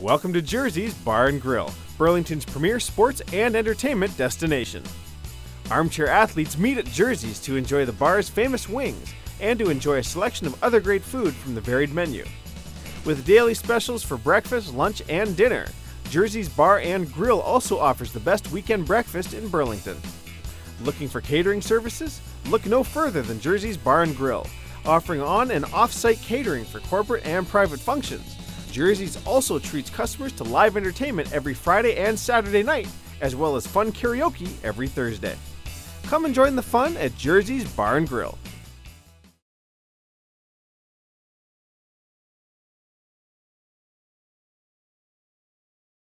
Welcome to Jersey's Bar and Grill, Burlington's premier sports and entertainment destination. Armchair athletes meet at Jersey's to enjoy the bar's famous wings and to enjoy a selection of other great food from the varied menu. With daily specials for breakfast, lunch, and dinner, Jersey's Bar and Grill also offers the best weekend breakfast in Burlington. Looking for catering services? Look no further than Jersey's Bar and Grill, offering on and off site catering for corporate and private functions. Jersey's also treats customers to live entertainment every Friday and Saturday night, as well as fun karaoke every Thursday. Come and join the fun at Jersey's Bar and Grill.